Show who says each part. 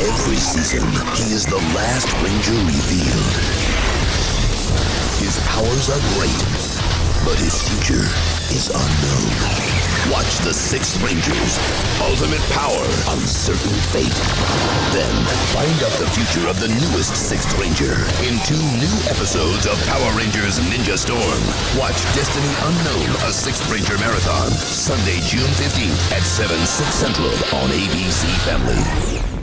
Speaker 1: Every season, he is the last Ranger revealed. His powers are great, but his future is unknown. Watch the six Rangers, Ultimate Power, Uncertain Fate. Then find out the future of the newest Sixth Ranger in two new episodes of Power Rangers Ninja Storm. Watch Destiny Unknown, a Sixth Ranger Marathon, Sunday, June 15th at 7, 6 Central on ABC Family.